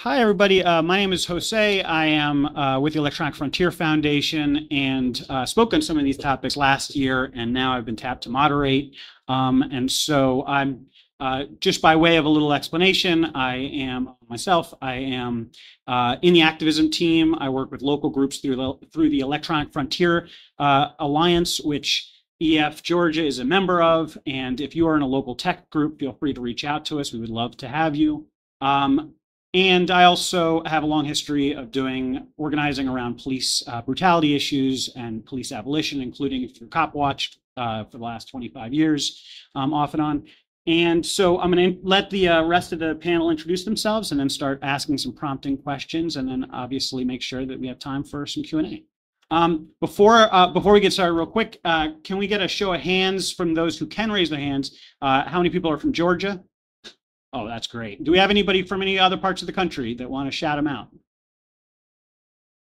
Hi, everybody. Uh, my name is Jose. I am uh, with the Electronic Frontier Foundation and uh, spoke on some of these topics last year, and now I've been tapped to moderate. Um, and so I'm uh, just by way of a little explanation, I am myself. I am uh, in the activism team. I work with local groups through the, through the Electronic Frontier uh, Alliance, which EF Georgia is a member of. And if you are in a local tech group, feel free to reach out to us. We would love to have you. Um, and I also have a long history of doing organizing around police uh, brutality issues and police abolition, including through CopWatch uh, for the last 25 years, um, off and on. And so I'm going to let the uh, rest of the panel introduce themselves and then start asking some prompting questions, and then obviously make sure that we have time for some Q&A. Um, before uh, before we get started, real quick, uh, can we get a show of hands from those who can raise their hands? Uh, how many people are from Georgia? Oh, that's great. Do we have anybody from any other parts of the country that want to shout them out?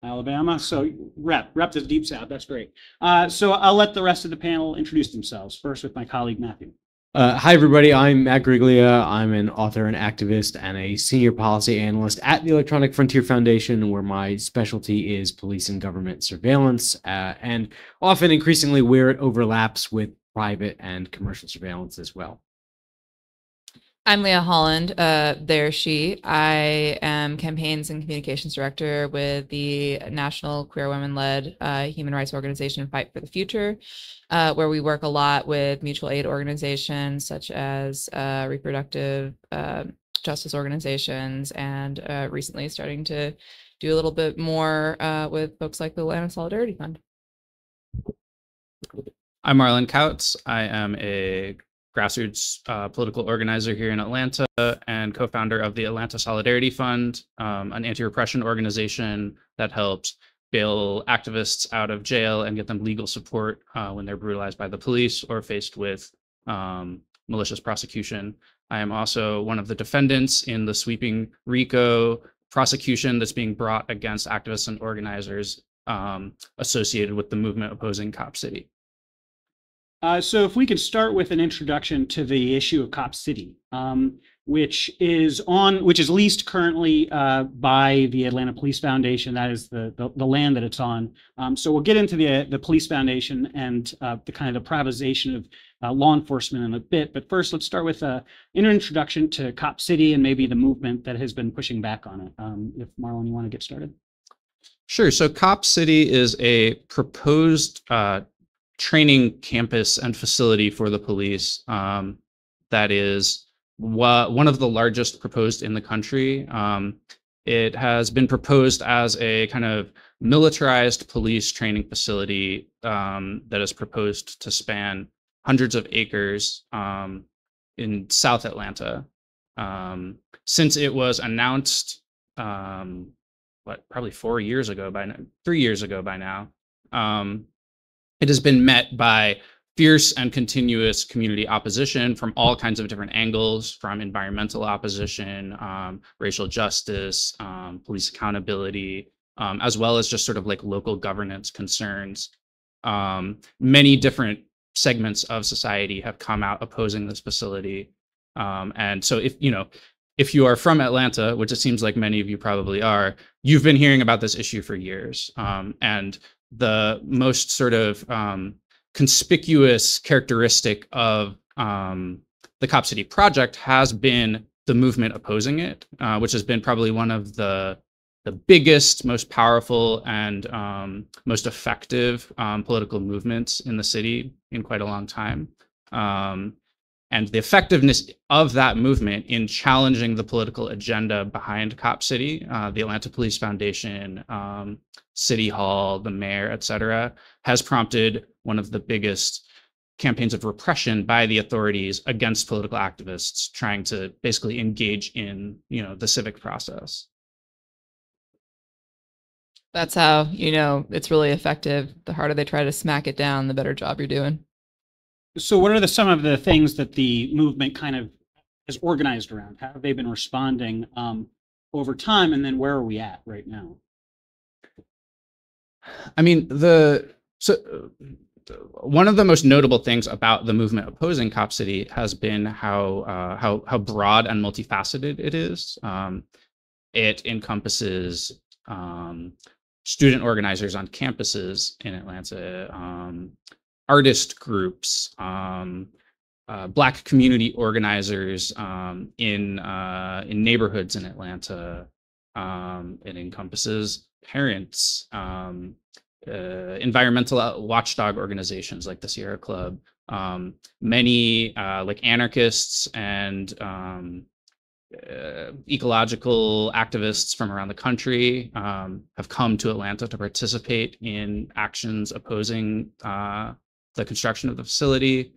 Alabama. So rep, rep the deep south. That's great. Uh, so I'll let the rest of the panel introduce themselves. First with my colleague Matthew. Uh, hi, everybody. I'm Matt Guariglia. I'm an author and activist and a senior policy analyst at the Electronic Frontier Foundation, where my specialty is police and government surveillance, uh, and often increasingly where it overlaps with private and commercial surveillance as well. I'm Lia Holland. Uh, there, she. I am campaigns and communications director with the National Queer Women led uh, human rights organization Fight for the Future, uh, where we work a lot with mutual aid organizations such as uh, reproductive uh, justice organizations, and uh, recently starting to do a little bit more with folks like the Atlanta Solidarity Fund. I'm Marlon Kautz. I am a grassroots uh, political organizer here in Atlanta and co-founder of the Atlanta Solidarity Fund, um, an anti-repression organization that helps bail activists out of jail and get them legal support uh, when they're brutalized by the police or faced with um, malicious prosecution. I am also one of the defendants in the sweeping RICO prosecution that's being brought against activists and organizers um, associated with the movement opposing Cop City. Uh, so if we could start with an introduction to the issue of Cop City, um, which is on, which is leased currently uh, by the Atlanta Police Foundation. That is the the, the land that it's on. Um, so we'll get into the the police foundation and uh, the kind of the privatization of uh, law enforcement in a bit. But first, let's start with uh, an introduction to Cop City and maybe the movement that has been pushing back on it. Um, if Marlon, you want to get started. Sure. So Cop City is a proposed uh, training campus and facility for the police um, that is one of the largest proposed in the country. Um, it has been proposed as a kind of militarized police training facility um, that is proposed to span hundreds of acres um, in South Atlanta. Um, since it was announced, um, what probably four years ago by now, three years ago by now, um, it has been met by fierce and continuous community opposition from all kinds of different angles from environmental opposition um, racial justice um, police accountability um, as well as just sort of like local governance concerns. Um, many different segments of society have come out opposing this facility. Um, and so if you know if you are from atlanta which it seems like many of you probably are you've been hearing about this issue for years. Um, and the most sort of um, conspicuous characteristic of um, the Cop City project has been the movement opposing it, uh, which has been probably one of the the biggest, most powerful, and um, most effective um, political movements in the city in quite a long time. Um, and the effectiveness of that movement in challenging the political agenda behind Cop City, uh, the Atlanta Police Foundation, um, City Hall, the mayor, et cetera, has prompted one of the biggest campaigns of repression by the authorities against political activists trying to basically engage in you know the civic process. That's how you know it's really effective. The harder they try to smack it down the better job you're doing so, what are the, some of the things that the movement kind of has organized around? How have they been responding um, over time, and then where are we at right now? I mean, the so uh, one of the most notable things about the movement opposing Cop City has been how uh, how how broad and multifaceted it is. Um, it encompasses um, student organizers on campuses in Atlanta, um, artist groups, um, uh, Black community organizers um, in uh, in neighborhoods in Atlanta. Um, it encompasses parents, um, uh, environmental watchdog organizations like the Sierra Club, um, many uh, like anarchists and um, uh, ecological activists from around the country um, have come to Atlanta to participate in actions opposing uh, the construction of the facility.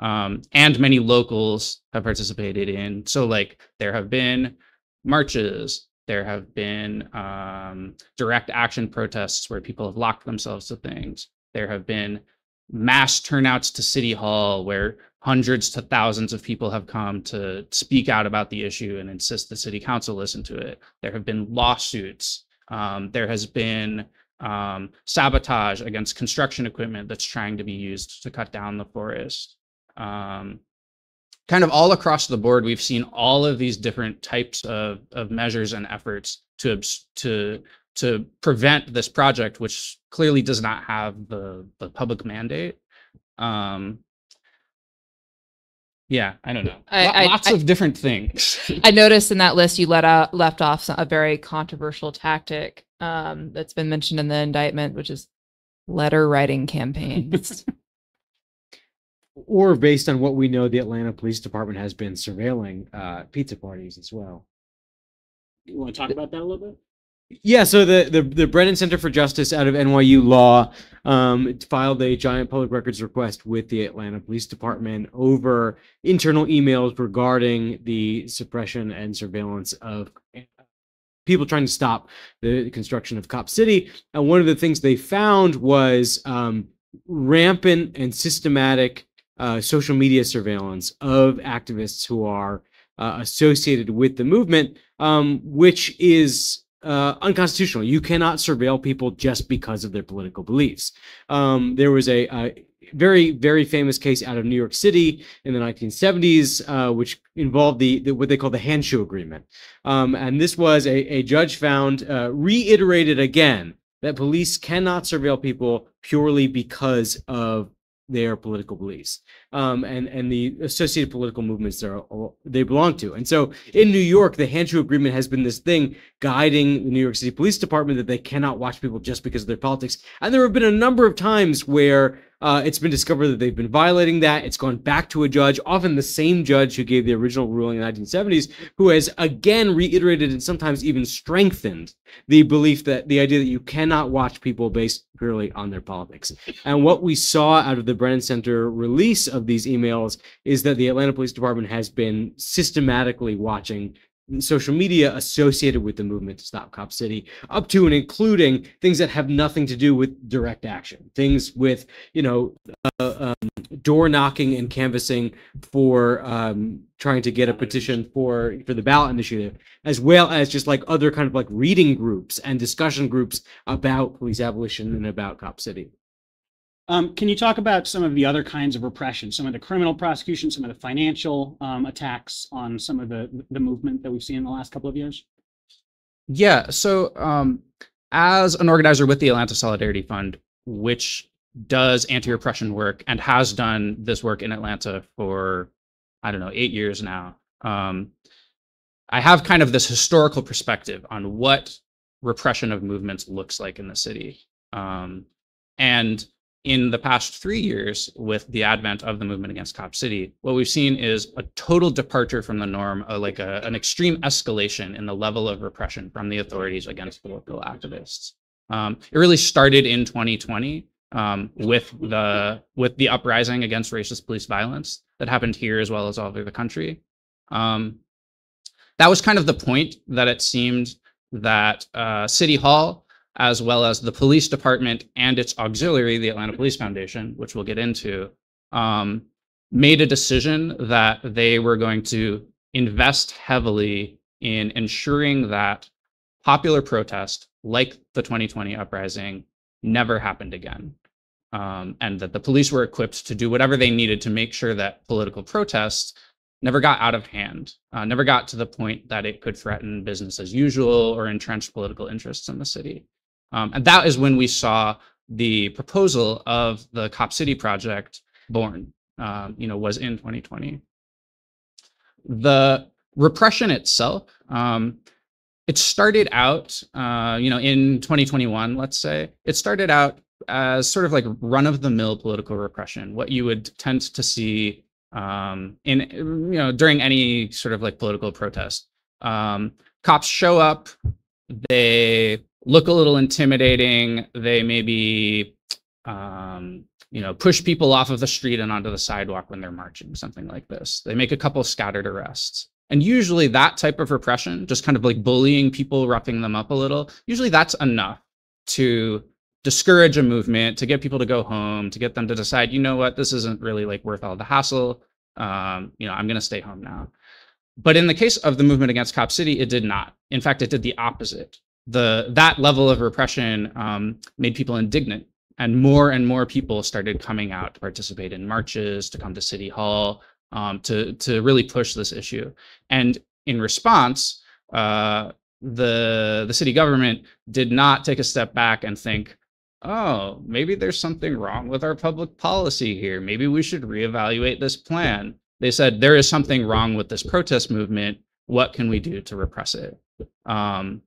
Um, and many locals have participated in. So, like, there have been marches, there have been um, direct action protests where people have locked themselves to things. There have been mass turnouts to City Hall where hundreds to thousands of people have come to speak out about the issue and insist the city council listen to it. There have been lawsuits. Um, there has been um, sabotage against construction equipment that's trying to be used to cut down the forest. Um, kind of all across the board, we've seen all of these different types of, of measures and efforts to to to prevent this project, which clearly does not have the the public mandate. Um, yeah, I don't know. I- Lots I- of different things. I noticed in that list you let out left off a very controversial tactic um, that's been mentioned in the indictment, which is letter writing campaigns. Or based on what we know, the Atlanta Police Department has been surveilling uh, pizza parties as well. You want to talk about that a little bit? Yeah, so the, the the Brennan Center for Justice out of NYU Law um, filed a giant public records request with the Atlanta Police Department over internal emails regarding the suppression and surveillance of people trying to stop the construction of Cop City. And one of the things they found was um, rampant and systematic uh, social media surveillance of activists who are uh, associated with the movement, um, which is uh, unconstitutional. You cannot surveil people just because of their political beliefs. Um, there was a, a very, very famous case out of New York City in the 1970s, uh, which involved the, the what they call the Handschu Agreement. Um, and this was a, a judge found, uh, reiterated again, that police cannot surveil people purely because of their political beliefs um, and and the associated political movements they're they belong to. And so in New York, the Handschu Agreement has been this thing guiding the New York City Police Department that they cannot watch people just because of their politics. And there have been a number of times where uh, it's been discovered that they've been violating that. It's gone back to a judge, often the same judge who gave the original ruling in the 1970s, who has again reiterated and sometimes even strengthened the belief that the idea that you cannot watch people based purely on their politics. And what we saw out of the Brennan Center release of these emails is that the Atlanta Police Department has been systematically watching social media associated with the movement to stop cop city up to and including things that have nothing to do with direct action. Things with you know uh, um, door knocking and canvassing for um, trying to get a petition for for the ballot initiative as well as just like other kind of like reading groups and discussion groups about police abolition and about cop city Um, can you talk about some of the other kinds of repression, some of the criminal prosecution, some of the financial um, attacks on some of the the movement that we've seen in the last couple of years? Yeah. So, um, as an organizer with the Atlanta Solidarity Fund, which does anti repression work and has done this work in Atlanta for, I don't know, eight years now, um, I have kind of this historical perspective on what repression of movements looks like in the city. Um, and in the past three years, with the advent of the movement against Cop City, what we've seen is a total departure from the norm, uh, like a, an extreme escalation in the level of repression from the authorities against political activists. Um, it really started in 2020 um, with the with the uprising against racist police violence that happened here as well as all over the country. Um, that was kind of the point that it seemed that uh, City Hall as well as the police department and its auxiliary, the Atlanta Police Foundation, which we'll get into, um, made a decision that they were going to invest heavily in ensuring that popular protest, like the 2020 uprising, never happened again. Um, and that the police were equipped to do whatever they needed to make sure that political protests never got out of hand, uh, never got to the point that it could threaten business as usual or entrench political interests in the city. Um, and that is when we saw the proposal of the Cop City project born, um, you know, was in 2020. The repression itself, um, it started out, uh, you know, in 2021, let's say, it started out as sort of like run of the mill political repression, what you would tend to see um, in you know during any sort of like political protest. Um, cops show up, they look a little intimidating. They maybe um, you know push people off of the street and onto the sidewalk when they're marching, something like this. They make a couple scattered arrests. And usually that type of repression, just kind of like bullying people, roughing them up a little, usually that's enough to discourage a movement, to get people to go home, to get them to decide, you know what, this isn't really like worth all the hassle. Um, you know, I'm going to stay home now. But in the case of the movement against Cop City, it did not. In fact, it did the opposite. The that level of repression um, made people indignant, and more and more people started coming out to participate in marches, to come to City Hall, um, to to really push this issue. And in response, uh, the the city government did not take a step back and think, oh, maybe there's something wrong with our public policy here. Maybe we should reevaluate this plan. They said there is something wrong with this protest movement. What can we do to repress it? Um,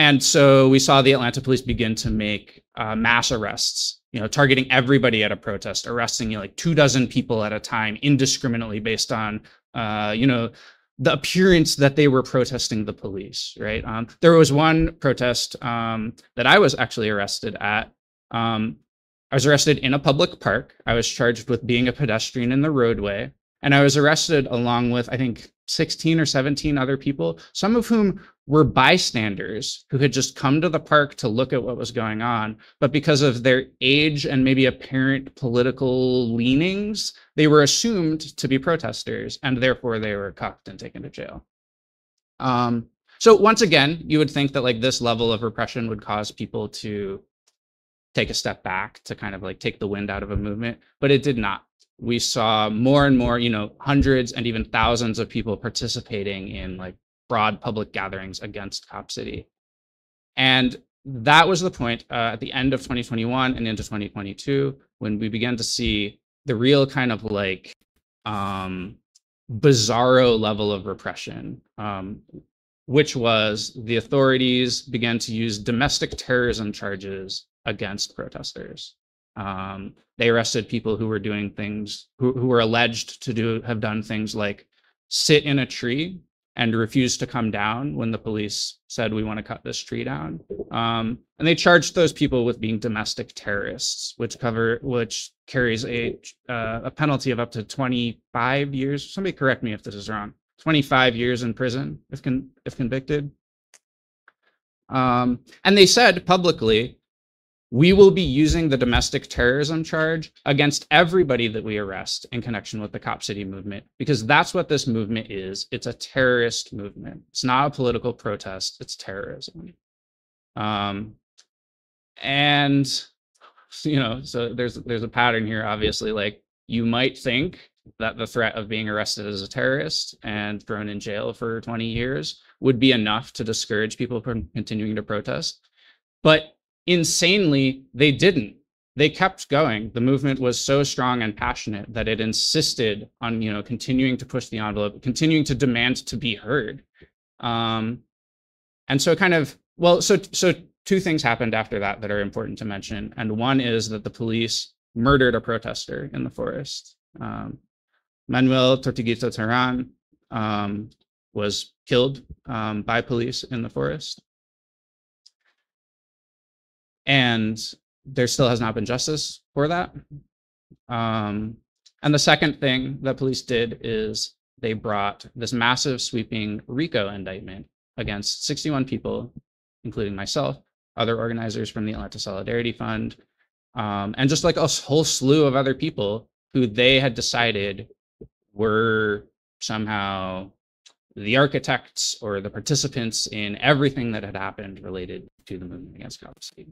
and so we saw the Atlanta police begin to make uh, mass arrests, you know, targeting everybody at a protest, arresting you know, like two dozen people at a time indiscriminately based on, uh, you know, the appearance that they were protesting the police, right? Um, there was one protest um, that I was actually arrested at. Um, I was arrested in a public park. I was charged with being a pedestrian in the roadway. And I was arrested along with, I think, 16 or 17 other people, some of whom were bystanders who had just come to the park to look at what was going on. But because of their age and maybe apparent political leanings, they were assumed to be protesters and therefore they were cuffed and taken to jail. Um, so once again, you would think that like this level of repression would cause people to take a step back to kind of like take the wind out of a movement, but it did not we saw more and more, you know, hundreds and even thousands of people participating in like broad public gatherings against Cop City. And that was the point uh, at the end of 2021 and into 2022 when we began to see the real kind of like um, bizarro level of repression, um, which was the authorities began to use domestic terrorism charges against protesters. Um, they arrested people who were doing things who, who were alleged to do have done things like sit in a tree and refuse to come down when the police said we want to cut this tree down. Um, and they charged those people with being domestic terrorists, which cover which carries a uh, a penalty of up to 25 years. Somebody correct me if this is wrong. 25 years in prison if con- if convicted. Um, and they said publicly we will be using the domestic terrorism charge against everybody that we arrest in connection with the Cop City movement, because that's what this movement is. It's a terrorist movement. It's not a political protest, it's terrorism. Um, and you know, so there's there's a pattern here, obviously. Like you might think that the threat of being arrested as a terrorist and thrown in jail for 20 years would be enough to discourage people from continuing to protest. But insanely, they didn't. They kept going. The movement was so strong and passionate that it insisted on, you know, continuing to push the envelope, continuing to demand to be heard. Um, and so, kind of, well, so so two things happened after that that are important to mention. And one is that the police murdered a protester in the forest. Um, Manuel Tortuguita Terán um, was killed um, by police in the forest and there still has not been justice for that. Um, and the second thing that police did is they brought this massive sweeping RICO indictment against 61 people, including myself, other organizers from the Atlanta Solidarity Fund, um, and just like a whole slew of other people who they had decided were somehow the architects or the participants in everything that had happened related to the movement against Cop City.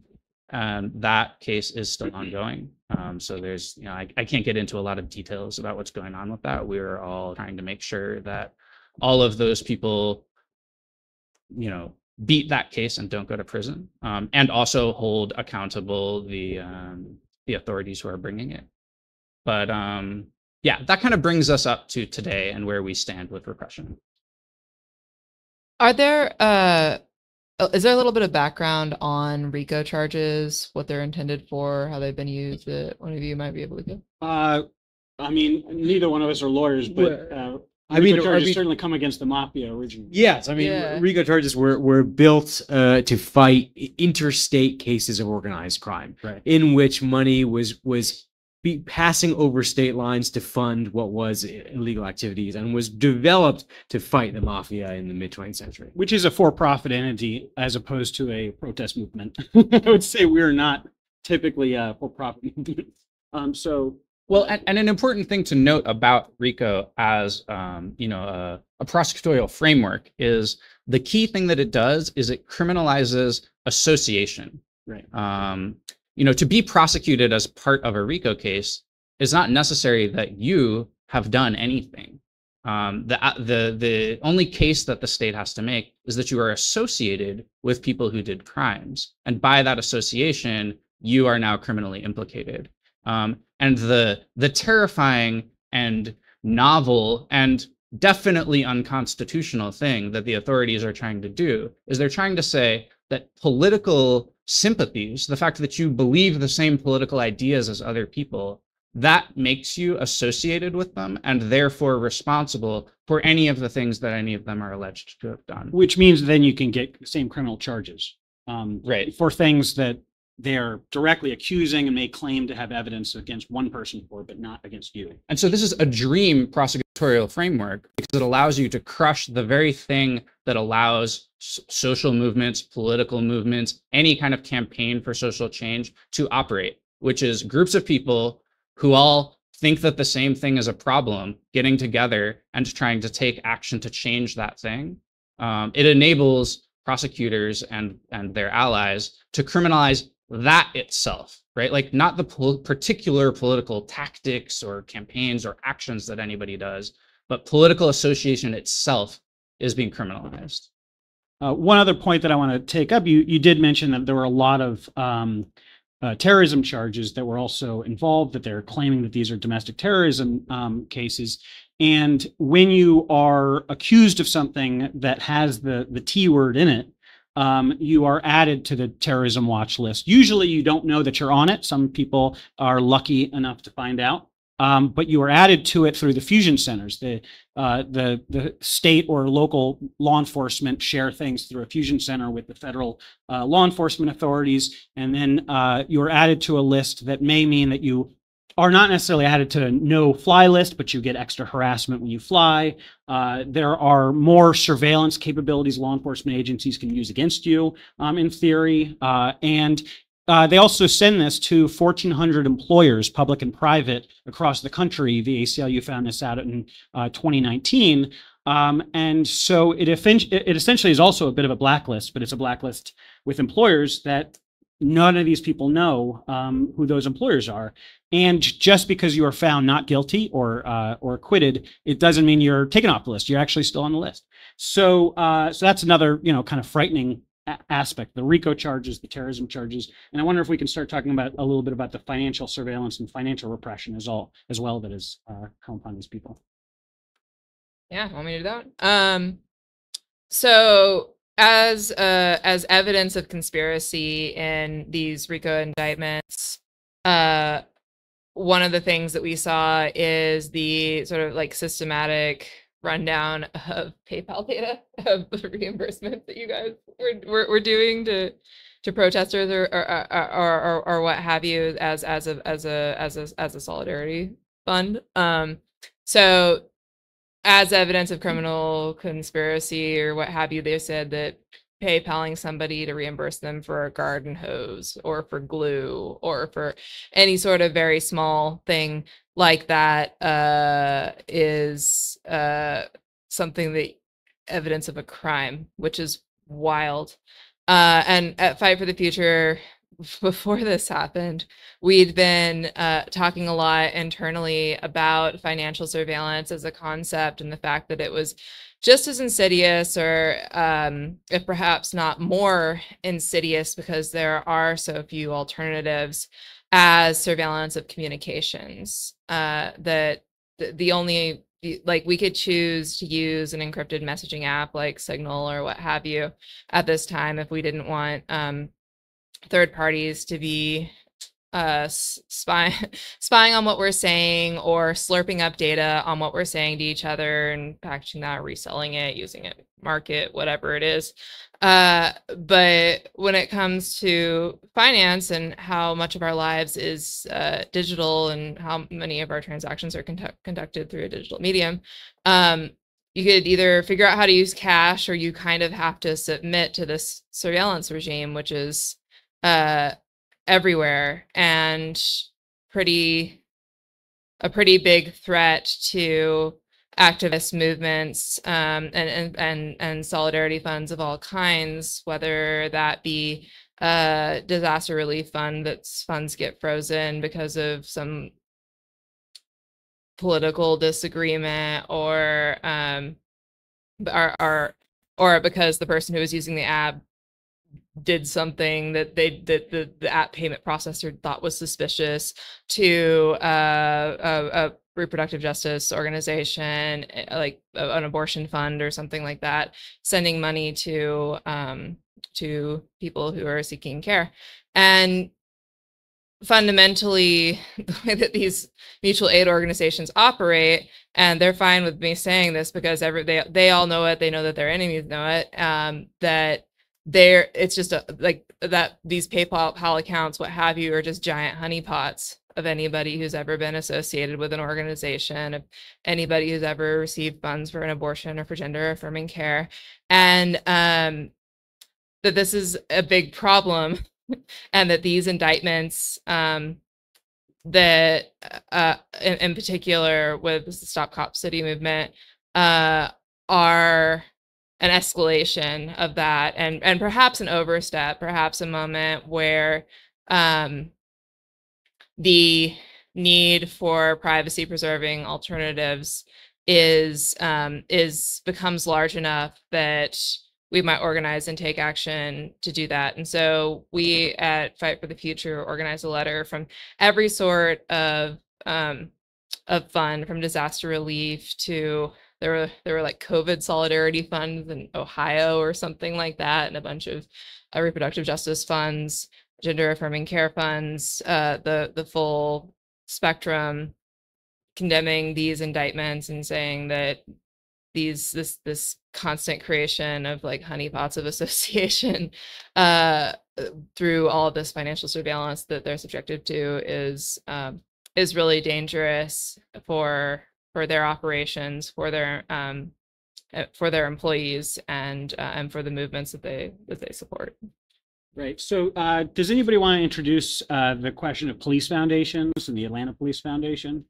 and that case is still ongoing. Um, so there's, you know, I, I can't get into a lot of details about what's going on with that. We're all trying to make sure that all of those people, you know, beat that case and don't go to prison, um, and also hold accountable the um, the authorities who are bringing it. But um, yeah, that kind of brings us up to today and where we stand with repression. Are there uh uh, is there a little bit of background on RICO charges, what they're intended for, how they've been used that one of you might be able to give? Uh, I mean, neither one of us are lawyers, but uh, I mean, RICO I charges mean- certainly come against the mafia originally. Yes, I mean, Yeah. RICO charges were were built uh, to fight interstate cases of organized crime, Right. in which money was was be passing over state lines to fund what was illegal activities, and was developed to fight the mafia in the mid 20th century. which is a for-profit entity as opposed to a protest movement. I would say we're not typically a for-profit movement. Um, so Well, and, and an important thing to note about RICO as um, you know a, a prosecutorial framework is the key thing that it does is it criminalizes association. right, Um, you know, to be prosecuted as part of a RICO case is not necessary that you have done anything. Um, the uh, the the only case that the state has to make is that you are associated with people who did crimes, and by that association, you are now criminally implicated. Um, and the the terrifying and novel and definitely unconstitutional thing that the authorities are trying to do is they're trying to say that political sympathies, the fact that you believe the same political ideas as other people, that makes you associated with them and therefore responsible for any of the things that any of them are alleged to have done. which means then you can get the same criminal charges um, Right. for things that they're directly accusing and may claim to have evidence against one person for, but not against you. And so this is a dream prosecutorial framework because it allows you to crush the very thing that allows social movements, political movements, any kind of campaign for social change to operate, which is groups of people who all think that the same thing is a problem, getting together and trying to take action to change that thing. Um, it enables prosecutors and and their allies to criminalize that itself, right? Like not the pol- particular political tactics or campaigns or actions that anybody does, but political association itself is being criminalized. Uh, one other point that I want to take up, you you did mention that there were a lot of um, uh, terrorism charges that were also involved. That they're claiming that these are domestic terrorism um, cases. And when you are accused of something that has the the T word in it, um, you are added to the terrorism watch list. Usually, you don't know that you're on it. Some people are lucky enough to find out. Um, but you are added to it through the fusion centers. The uh, the the state or local law enforcement share things through a fusion center with the federal uh, law enforcement authorities, and then uh, you're added to a list that may mean that you are not necessarily added to a no fly list, but you get extra harassment when you fly. Uh, there are more surveillance capabilities law enforcement agencies can use against you, um, in theory, uh, and uh, they also send this to 1,400 employers, public and private, across the country. The ACLU found this out in uh, 2019. Um, and so it, it essentially is also a bit of a blacklist, but it's a blacklist with employers that none of these people know um, who those employers are. And just because you are found not guilty or uh, or acquitted, it doesn't mean you're taken off the list. You're actually still on the list. So uh, so that's another you know kind of frightening aspect. The RICO charges, the terrorism charges, and I wonder if we can start talking about a little bit about the financial surveillance and financial repression as all as well that has uh, come upon these people. Yeah, want me to do that? Um, so as uh as evidence of conspiracy in these RICO indictments, uh, one of the things that we saw is the sort of like systematic rundown of PayPal data of the reimbursement that you guys were were, were doing to to protesters or or, or or or or what have you as as a as a as a as a solidarity fund. Um, so as evidence of criminal conspiracy or what have you, they said that PayPaling somebody to reimburse them for a garden hose or for glue or for any sort of very small thing like that uh, is uh, something that evidence of a crime, which is wild. Uh, and at Fight for the Future, before this happened, we'd been uh, talking a lot internally about financial surveillance as a concept and the fact that it was just as insidious, or um, if perhaps not more insidious, because there are so few alternatives as surveillance of communications. Uh, that the, the only like we could choose to use an encrypted messaging app like Signal or what have you at this time if we didn't want um, third parties to be uh spying spying on what we're saying or slurping up data on what we're saying to each other and packaging that reselling it using it market whatever it is. Uh but when it comes to finance and how much of our lives is uh, digital and how many of our transactions are conduct- conducted through a digital medium um you could either figure out how to use cash or you kind of have to submit to this surveillance regime which is uh, everywhere and pretty a pretty big threat to activist movements um, and, and and and solidarity funds of all kinds, whether that be a disaster relief fund that's funds get frozen because of some political disagreement or um or, or or because the person who was using the app did something that they that the, the app payment processor thought was suspicious to uh, a, a, reproductive justice organization eh, like an abortion fund or something like that sending money to um, to people who are seeking care. And fundamentally the way that these mutual aid organizations operate and they're fine with me saying this because every they, they all know it they know that their enemies know it um, that there it's just a, like that these PayPal PAL accounts, what have you, are just giant honeypots of anybody who's ever been associated with an organization, of anybody who's ever received funds for an abortion or for gender affirming care, and um, that this is a big problem, and that these indictments um, that uh, in, in particular with the Stop Cop City movement uh, are an escalation of that and and perhaps an overstep perhaps a moment where um, the need for privacy preserving alternatives is um, is becomes large enough that we might organize and take action to do that. And so we at Fight for the Future organize a letter from every sort of um, of fund, from disaster relief to there were there were like COVID solidarity funds in Ohio or something like that, and a bunch of uh, reproductive justice funds, gender affirming care funds, uh, the the full spectrum, condemning these indictments and saying that these this this constant creation of like honeypots of association uh, through all this financial surveillance that they're subjected to is um, is really dangerous for for their operations, for their um, uh, for their employees, and uh, and for the movements that they that they support. Right. So, uh, does anybody want to introduce uh, the question of police foundations and the Atlanta Police Foundation?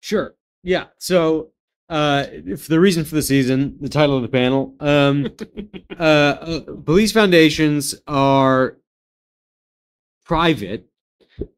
Sure. Yeah. So, uh, for the reason for the season, the title of the panel, um, uh, uh, police foundations are private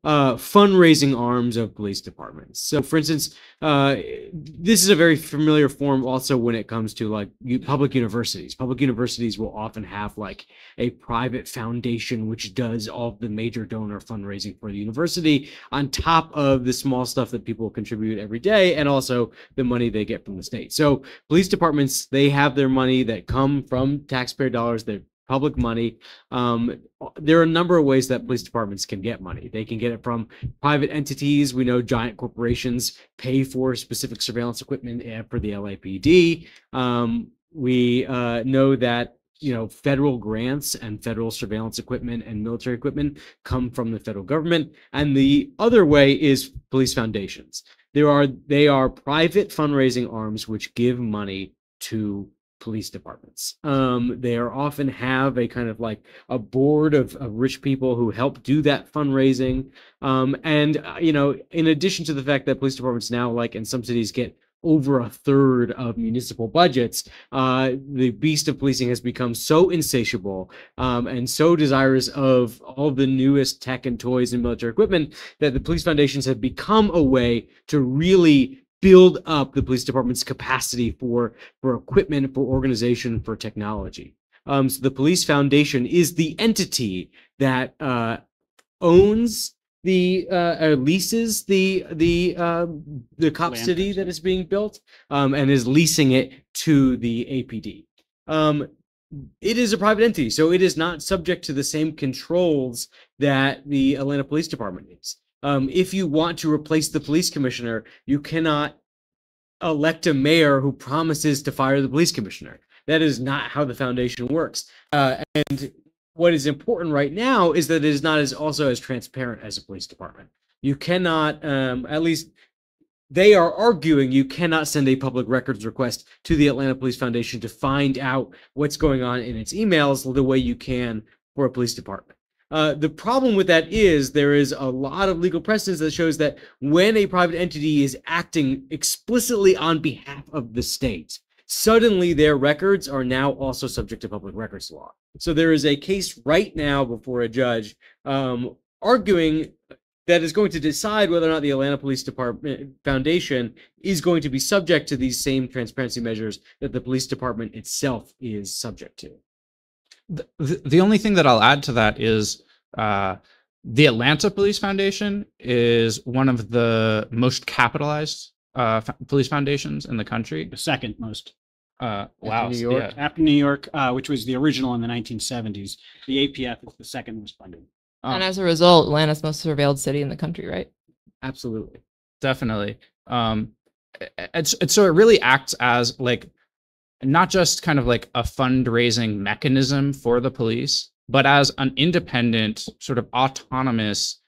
uh, fundraising arms of police departments. So, for instance, uh, this is a very familiar form also when it comes to like public universities. Public universities will often have like a private foundation which does all the major donor fundraising for the university on top of the small stuff that people contribute every day and also the money they get from the state. So, police departments, they have their money that come from taxpayer dollars. They're public money. Um, there are a number of ways that police departments can get money. They can get it from private entities. We know giant corporations pay for specific surveillance equipment eh, for the LAPD. Um, we uh, know that you know federal grants and federal surveillance equipment and military equipment come from the federal government and the other way is police foundations there are they are private fundraising arms which give money to police departments. Um, they are often have a kind of like a board of, of rich people who help do that fundraising. Um, and uh, you know, in addition to the fact that police departments now, like in some cities, get over a third of municipal budgets, uh, the beast of policing has become so insatiable um, and so desirous of all the newest tech and toys and military equipment that the police foundations have become a way to really build up the police department's capacity for for equipment, for organization, for technology. Um, so the police foundation is the entity that uh, owns the uh, leases the the uh, the cop Land city that is being built um, and is leasing it to the APD. Um, it is a private entity, so it is not subject to the same controls that the Atlanta Police Department is. Um, if you want to replace the police commissioner, you cannot elect a mayor who promises to fire the police commissioner. That is not how the foundation works. Uh, and what is important right now is that it is not as also as transparent as a police department. You cannot, um, at least they are arguing you cannot send a public records request to the Atlanta Police Foundation to find out what's going on in its emails the way you can for a police department. Uh, the problem with that is there is a lot of legal precedence that shows that when a private entity is acting explicitly on behalf of the state, suddenly their records are now also subject to public records law. So there is a case right now before a judge um, arguing that is going to decide whether or not the Atlanta Police Department Foundation is going to be subject to these same transparency measures that the police department itself is subject to. The, the the only thing that I'll add to that is uh, the Atlanta Police Foundation is one of the most capitalized uh, f- police foundations in the country. The second most. Uh, wow, New York? yeah. After New York, uh, which was the original in the 1970s, the APF is the second most funded. Um, and as a result, Atlanta's most surveilled city in the country, right? Absolutely. definitely um it's, it's so it really acts as like not just kind of like a fundraising mechanism for the police but as an independent sort of autonomous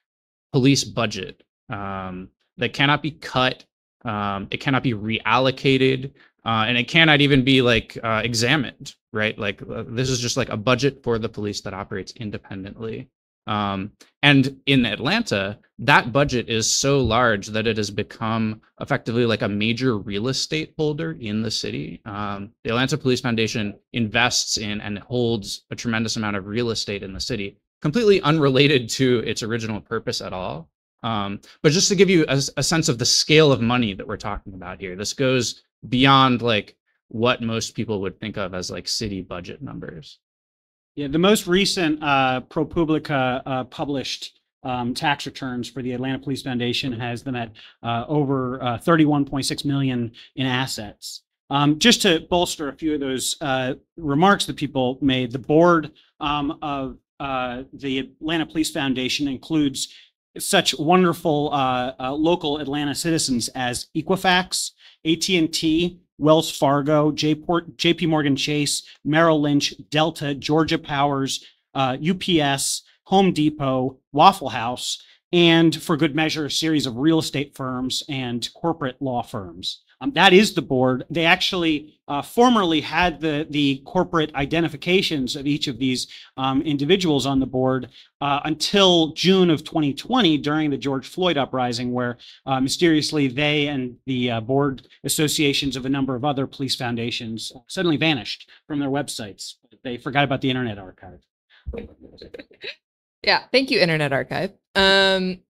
police budget um that cannot be cut um it cannot be reallocated uh, and it cannot even be like uh, examined right? Like uh, this is just like a budget for the police that operates independently um, and in Atlanta, that budget is so large that it has become effectively like a major real estate holder in the city. Um, the Atlanta Police Foundation invests in and holds a tremendous amount of real estate in the city, completely unrelated to its original purpose at all. Um, but just to give you a, a sense of the scale of money that we're talking about here, this goes beyond like what most people would think of as like city budget numbers. Yeah, the most recent uh, ProPublica uh, published um, tax returns for the Atlanta Police Foundation has them at uh, over uh, 31.6 million in assets. Um, just to bolster a few of those uh, remarks that people made, the board um, of uh, the Atlanta Police Foundation includes such wonderful local Atlanta citizens as Equifax, AT&T, Wells Fargo, JP Morgan Chase, Merrill Lynch, Delta, Georgia Powers, uh, UPS, Home Depot, Waffle House, and for good measure, a series of real estate firms and corporate law firms. Um, that is the board. They actually uh, formerly had the the corporate identifications of each of these um, individuals on the board uh, until June of 2020 during the George Floyd uprising, where uh, mysteriously they and the uh, board associations of a number of other police foundations suddenly vanished from their websites. They forgot about the Internet Archive. Yeah, thank you, Internet Archive. Um,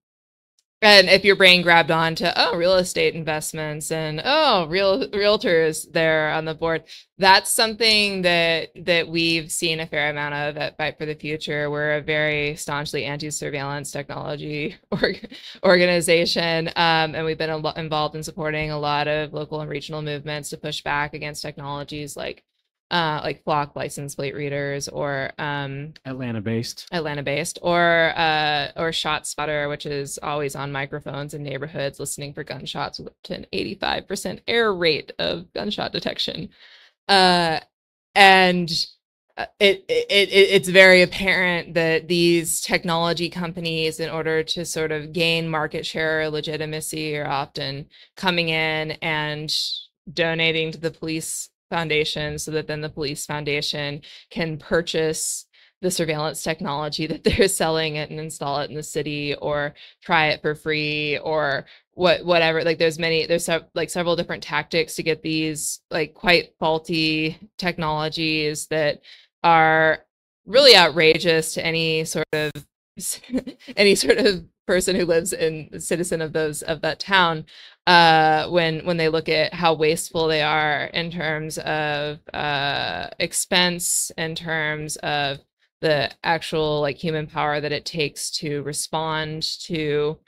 and if your brain grabbed on to oh, real estate investments and oh, real realtors there on the board, that's something that that we've seen a fair amount of at Fight for the Future. We're a very staunchly anti-surveillance technology org- organization, um, and we've been lo- involved in supporting a lot of local and regional movements to push back against technologies like uh, like flock license plate readers or um, Atlanta based. Atlanta based, or uh, or Shot Spotter, which is always on microphones in neighborhoods listening for gunshots with up to an 85% error rate of gunshot detection. Uh, and uh, it, it, it it's very apparent that these technology companies, in order to sort of gain market share or legitimacy, are often coming in and donating to the police foundation so that then the police foundation can purchase the surveillance technology that they're selling it and install it in the city or try it for free or what whatever. Like there's many there's like several different tactics to get these like quite faulty technologies that are really outrageous to any sort of any sort of person who lives in citizen of those of that town uh, when when they look at how wasteful they are in terms of uh, expense, in terms of the actual like human power that it takes to respond to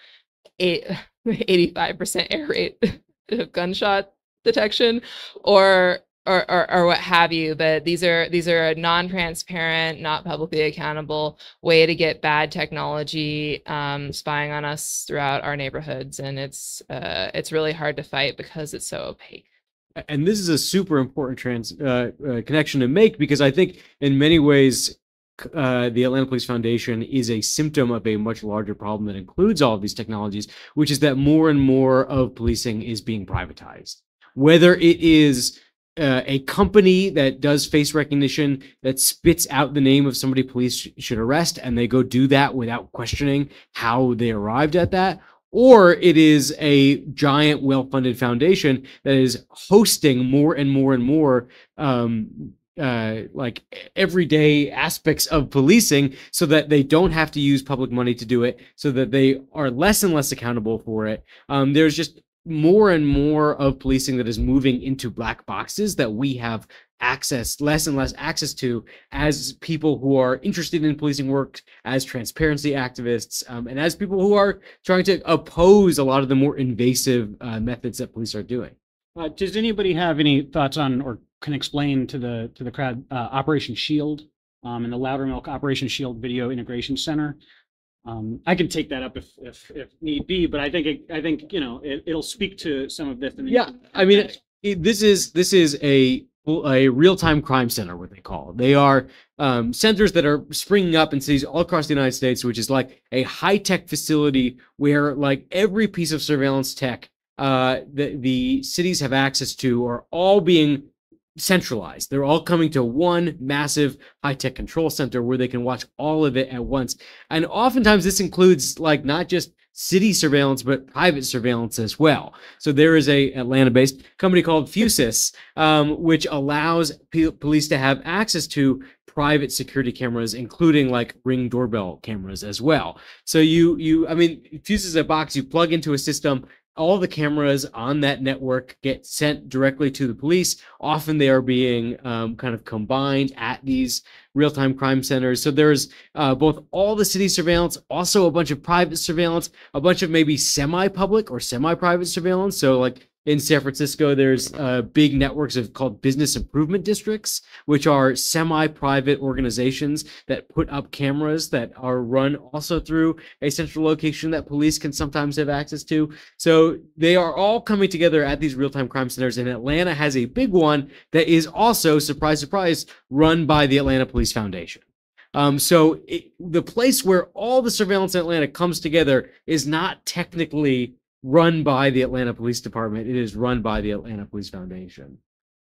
eight, 85% error rate of gunshot detection or or, or, or what have you but these are these are a non-transparent not publicly accountable way to get bad technology um, spying on us throughout our neighborhoods and it's uh, it's really hard to fight because it's so opaque and this is a super important trans uh, uh, connection to make because I think in many ways uh, the Atlanta Police Foundation is a symptom of a much larger problem that includes all of these technologies, which is that more and more of policing is being privatized. Whether it is uh, a company that does face recognition that spits out the name of somebody police sh- should arrest and they go do that without questioning how they arrived at that or it is a giant well-funded foundation that is hosting more and more and more um, uh, like everyday aspects of policing so that they don't have to use public money to do it so that they are less and less accountable for it. Um, there's just more and more of policing that is moving into black boxes that we have access less and less access to as people who are interested in policing work as transparency activists um, and as people who are trying to oppose a lot of the more invasive uh, methods that police are doing Uh, does anybody have any thoughts on or can explain to the to the crowd uh, Operation Shield um, and the Loudermilk Operation Shield Video Integration Center? Um, I can take that up if if, if need be, but I think it, I think you know it, it'll speak to some of this. Yeah, I mean, it, this is this is a a real time crime center, what they call. It. They are um, centers that are springing up in cities all across the United States, which is like a high tech facility where like every piece of surveillance tech uh, the the cities have access to are all being centralized. They're all coming to one massive high tech control center where they can watch all of it at once. And oftentimes this includes like not just city surveillance but private surveillance as well. So there is a Atlanta-based company called Fusus, um, which allows p- police to have access to private security cameras, including like ring doorbell cameras as well. So you you I mean, Fusus is a box you plug into a system. All the cameras on that network get sent directly to the police. Often they are being um, kind of combined at these real-time crime centers. So there's uh, both all the city surveillance, also a bunch of private surveillance, a bunch of maybe semi-public or semi-private surveillance. So like in San Francisco, there's uh, big networks of called business improvement districts, which are semi-private organizations that put up cameras that are run also through a central location that police can sometimes have access to. So they are all coming together at these real-time crime centers, and Atlanta has a big one that is also, surprise, surprise, run by the Atlanta Police Foundation. Um, so it, the place where all the surveillance in Atlanta comes together is not technically run by the Atlanta Police Department. It is run by the Atlanta Police Foundation.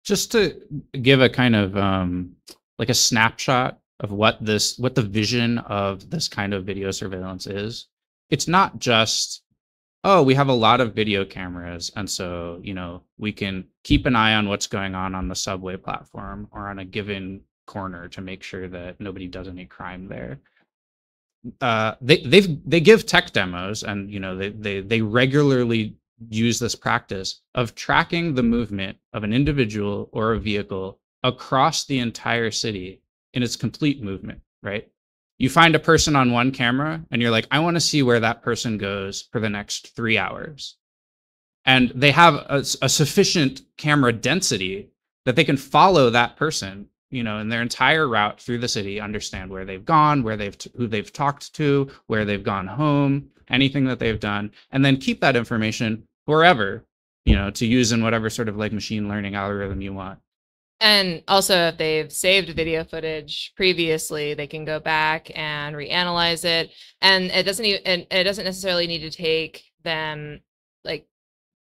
just to give a kind of um, like a snapshot of what this what the vision of this kind of video surveillance is it's not just oh we have a lot of video cameras and so you know we can keep an eye on what's going on on the subway platform or on a given corner to make sure that nobody does any crime there uh they they've they give tech demos and you know they they they regularly use this practice of tracking the movement of an individual or a vehicle across the entire city in its complete movement, right? You find a person on one camera and you're like, I want to see where that person goes for the next three hours. And they have a sufficient camera density that they can follow that person, you know, in their entire route through the city, understand where they've gone, where they've, t- who they've talked to, where they've gone home, anything that they've done, and then keep that information forever, you know, to use in whatever sort of like machine learning algorithm you want. And also, if they've saved video footage previously, they can go back and reanalyze it. And it doesn't even it doesn't necessarily need to take them like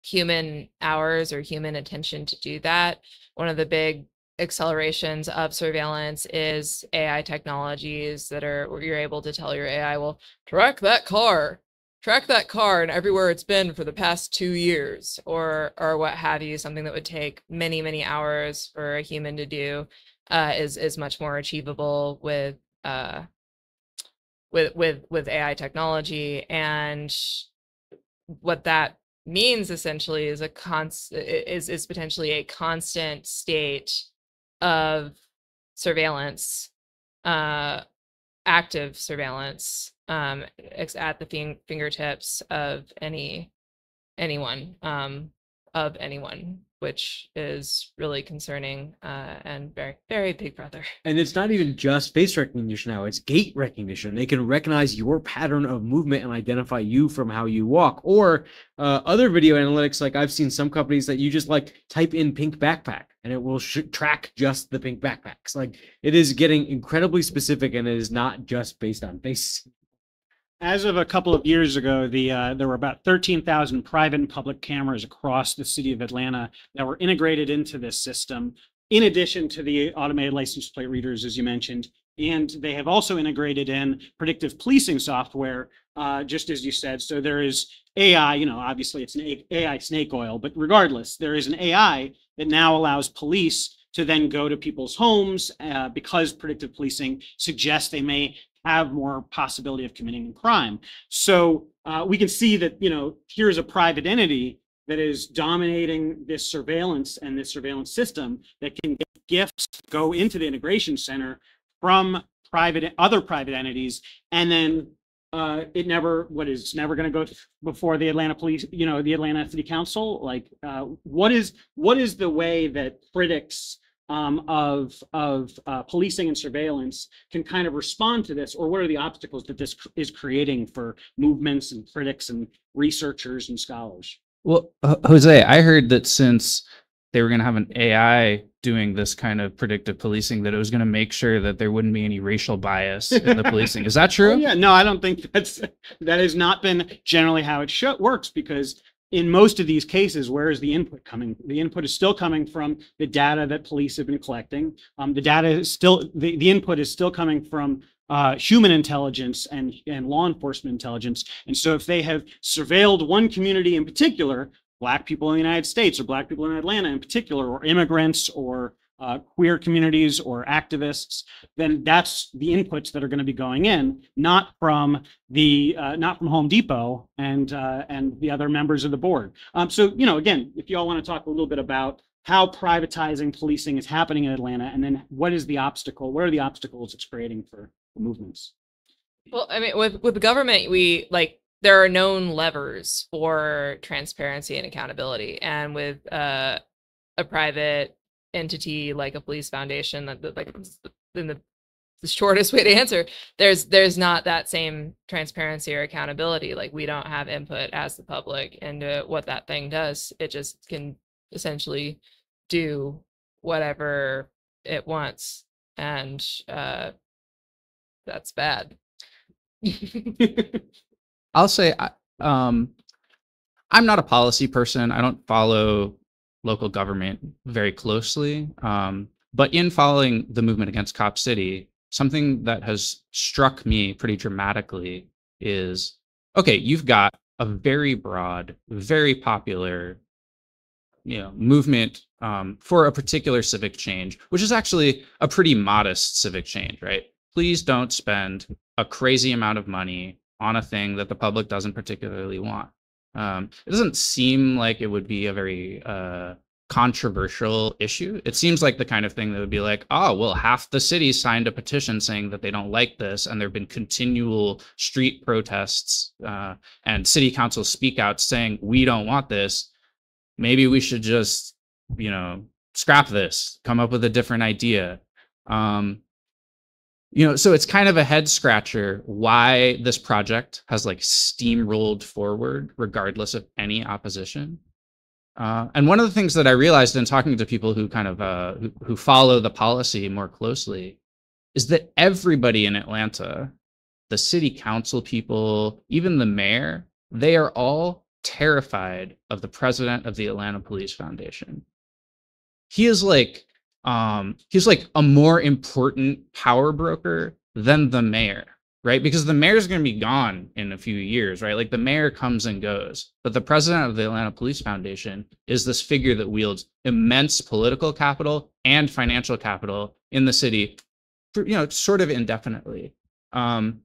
human hours or human attention to do that. One of the big accelerations of surveillance is AI technologies that are where you're able to tell your AI, well, track that car, track that car and everywhere it's been for the past two years, or or what have you. Something that would take many many hours for a human to do uh, is is much more achievable with uh, with with with AI technology and what that means essentially is a const is is potentially a constant state of surveillance uh active surveillance um at the fin- fingertips of any anyone um of anyone which is really concerning uh, and very, very big brother. And it's not even just face recognition now, it's gait recognition. They can recognize your pattern of movement and identify you from how you walk. Or uh, other video analytics, like I've seen some companies that you just like type in pink backpack and it will sh- track just the pink backpacks. Like it is getting incredibly specific and it is not just based on face as of a couple of years ago, the uh, there were about 13,000 private and public cameras across the city of Atlanta that were integrated into this system, in addition to the automated license plate readers, as you mentioned. And they have also integrated in predictive policing software, uh, just as you said. So there is AI, you know, obviously it's an AI snake oil, but regardless, there is an AI that now allows police to then go to people's homes uh, because predictive policing suggests they may have more possibility of committing a crime. So uh, we can see that, you know, here's a private entity that is dominating this surveillance and this surveillance system that can get gifts go into the integration center from private other private entities and then uh, it never what is never going to go before the Atlanta police, you know, the Atlanta City Council. Like, uh, what is what is the way that critics um, of of uh, policing and surveillance can kind of respond to this, or what are the obstacles that this is creating for movements and critics and researchers and scholars? Well, Jose, I heard that since they were going to have an AI doing this kind of predictive policing, that it was going to make sure that there wouldn't be any racial bias in the policing. Is that true? Oh, yeah, no, I don't think that's that has not been generally how it sh- works because in most of these cases, where is the input coming? The input is still coming from the data that police have been collecting. Um, the data is still, the, the input is still coming from uh, human intelligence and, and law enforcement intelligence. And so if they have surveilled one community in particular, Black people in the United States or Black people in Atlanta in particular, or immigrants or uh, queer communities or activists, then that's the inputs that are going to be going in, not from the uh, not from Home Depot and uh, and the other members of the board. Um, so you know, again, if you all want to talk a little bit about how privatizing policing is happening in Atlanta, and then what is the obstacle? What are the obstacles it's creating for the movements? Well, I mean, with with the government, we like there are known levers for transparency and accountability, and with uh, a private entity like a police foundation that, like in the the shortest way to answer there's there's not that same transparency or accountability. Like we don't have input as the public into what that thing does. It just can essentially do whatever it wants and uh that's bad. I'll say um i'm not a policy person. I don't follow local government very closely. Um, but in following the movement against Cop City, something that has struck me pretty dramatically is okay, you've got a very broad, very popular you know movement um, for a particular civic change which is actually a pretty modest civic change right please don't spend a crazy amount of money on a thing that the public doesn't particularly want um, it doesn't seem like it would be a very uh, controversial issue. It seems like the kind of thing that would be like, oh, well, half the city signed a petition saying that they don't like this, and there have been continual street protests uh, and city council speakouts saying we don't want this. Maybe we should just, you know, scrap this, come up with a different idea. Um, you know so it's kind of a head scratcher why this project has like steamrolled forward regardless of any opposition. Uh, and one of the things that i realized in talking to people who kind of uh, who, who follow the policy more closely is that everybody in atlanta the city council people even the mayor they are all terrified of the president of the atlanta police foundation. He is like um, he's like a more important power broker than the mayor, right? Because the mayor's going to be gone in a few years, right? Like the mayor comes and goes, but the president of the Atlanta Police Foundation is this figure that wields immense political capital and financial capital in the city, for, you know, sort of indefinitely. Um,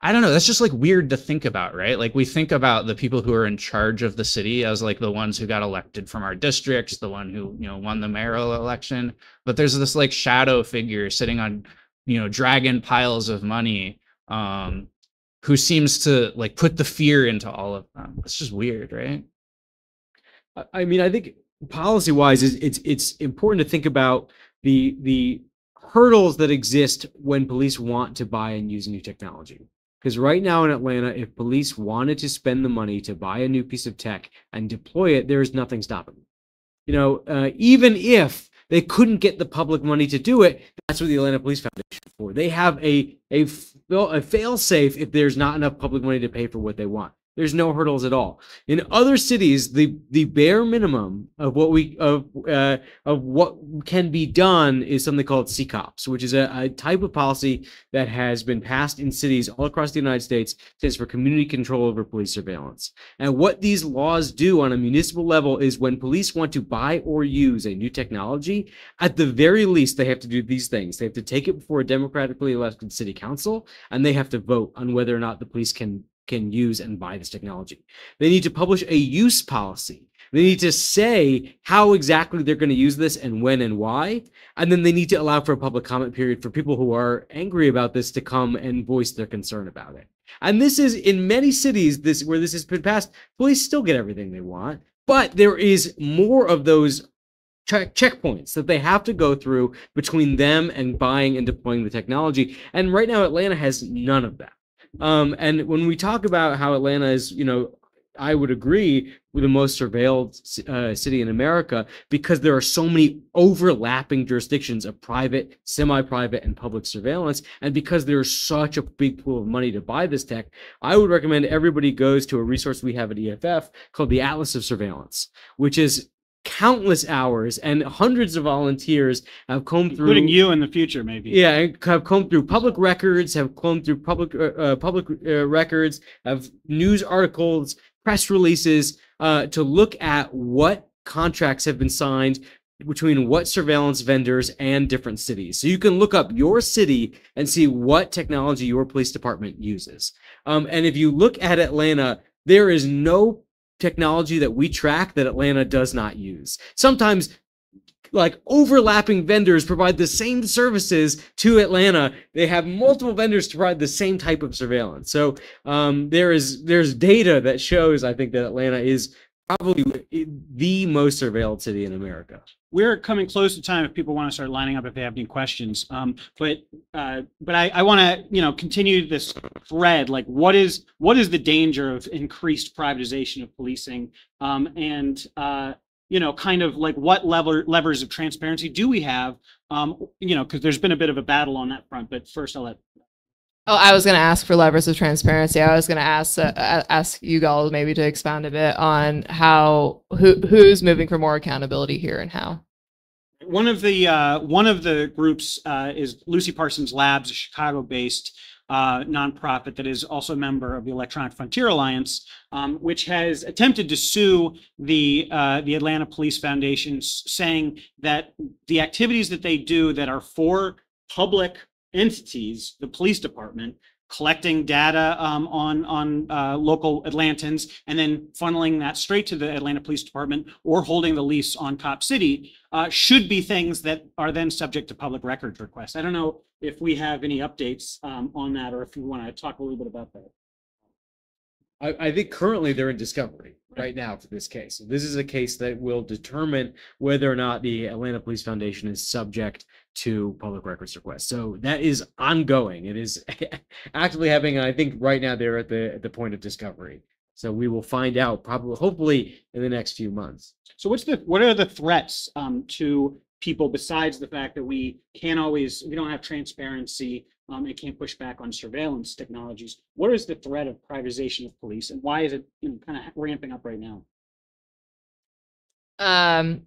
I don't know. That's just like weird to think about, right? Like we think about the people who are in charge of the city as like the ones who got elected from our districts, the one who, you know, won the mayoral election. But there's this like shadow figure sitting on, you know, dragon piles of money, um, who seems to like put the fear into all of them. It's just weird, right? I- mean, I think policy wise is it's it's important to think about the the hurdles that exist when police want to buy and use new technology. Because right now in Atlanta, if police wanted to spend the money to buy a new piece of tech and deploy it, there is nothing stopping them. You know, uh, even if they couldn't get the public money to do it, that's what the Atlanta Police Foundation for. They have a a, a fail safe if there's not enough public money to pay for what they want. There's no hurdles at all. In other cities, the the bare minimum of what we of uh, of what can be done is something called CCOPS, which is a, a type of policy that has been passed in cities all across the United States stands for community control over police surveillance. And what these laws do on a municipal level is when police want to buy or use a new technology, at the very least, they have to do these things. They have to take it before a democratically elected city council, and they have to vote on whether or not the police can can use and buy this technology. They need to publish a use policy. They need to say how exactly they're going to use this and when and why. And then they need to allow for a public comment period for people who are angry about this to come and voice their concern about it. And this is in many cities this where this has been passed, police still get everything they want, but there is more of those check checkpoints that they have to go through between them and buying and deploying the technology. And right now Atlanta has none of that. Um, and when we talk about how Atlanta is, you know, I would agree with the most surveilled uh, city in America because there are so many overlapping jurisdictions of private, semi-private, and public surveillance, and because there's such a big pool of money to buy this tech, I would recommend everybody goes to a resource we have at EFF called the Atlas of Surveillance, which is countless hours and hundreds of volunteers have combed through including you in the future, maybe. yeah, have combed through public records, have combed through public uh, uh, public uh, records, have news articles, press releases uh, to look at what contracts have been signed between what surveillance vendors and different cities. So you can look up your city and see what technology your police department uses. Um, and if you look at Atlanta, there is no technology that we track that Atlanta does not use. Sometimes like overlapping vendors provide the same services to Atlanta. They have multiple vendors to provide the same type of surveillance. So um, there is there's data that shows I think that Atlanta is probably the most surveilled city in America. We're coming close to time if people want to start lining up if they have any questions. Um, but uh, but I, I want to you know continue this thread. Like, what is what is the danger of increased privatization of policing? Um, and uh, you know, kind of like what lever levers of transparency do we have? Um, you know, because there's been a bit of a battle on that front. But first, I'll let Oh, I was going to ask for levers of transparency. I was going to ask uh, ask you all maybe to expound a bit on how who who's moving for more accountability here and how. One of the uh, one of the groups uh, is Lucy Parsons Labs, a Chicago-based uh, nonprofit that is also a member of the Electronic Frontier Alliance, um, which has attempted to sue the uh, the Atlanta Police Foundation, saying that the activities that they do that are for public entities, the police department, collecting data um, on on uh, local Atlantans and then funneling that straight to the Atlanta Police Department or holding the lease on Cop City uh, should be things that are then subject to public records requests. I don't know if we have any updates um, on that or if you want to talk a little bit about that. I, I think currently they're in discovery right now for this case. So this is a case that will determine whether or not the Atlanta Police Foundation is subject to public records requests. So that is ongoing. It is actively happening. And I think right now they're at the at the point of discovery. So we will find out probably hopefully in the next few months. So what's the what are the threats um, to people besides the fact that we can't always we don't have transparency um, and can't push back on surveillance technologies? What is the threat of privatization of police and why is it you know, kind of ramping up right now? Um,